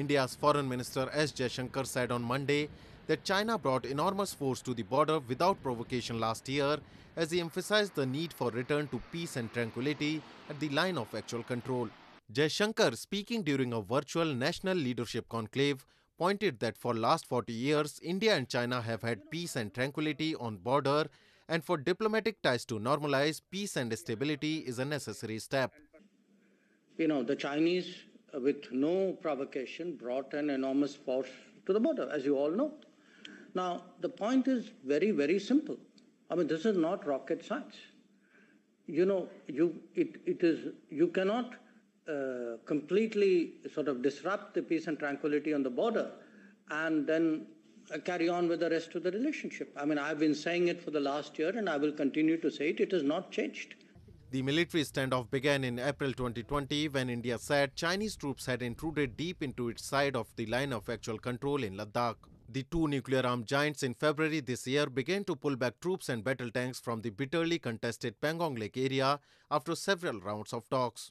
India's Foreign Minister S. Jaishankar said on Monday that China brought enormous force to the border without provocation last year as he emphasized the need for return to peace and tranquility at the line of actual control. Jaishankar, speaking during a virtual national leadership conclave, pointed that for last 40 years India and China have had peace and tranquility on border and for diplomatic ties to normalize peace and stability is a necessary step. You know, the Chinese with no provocation brought an enormous force to the border as you all know. Now, the point is very, very simple. I mean, this is not rocket science. You know, you, it, it is, you cannot uh, completely sort of disrupt the peace and tranquility on the border and then uh, carry on with the rest of the relationship. I mean, I've been saying it for the last year and I will continue to say it. It has not changed. The military standoff began in April 2020 when India said Chinese troops had intruded deep into its side of the line of actual control in Ladakh. The two nuclear armed giants in February this year began to pull back troops and battle tanks from the bitterly contested Pangong Lake area after several rounds of talks.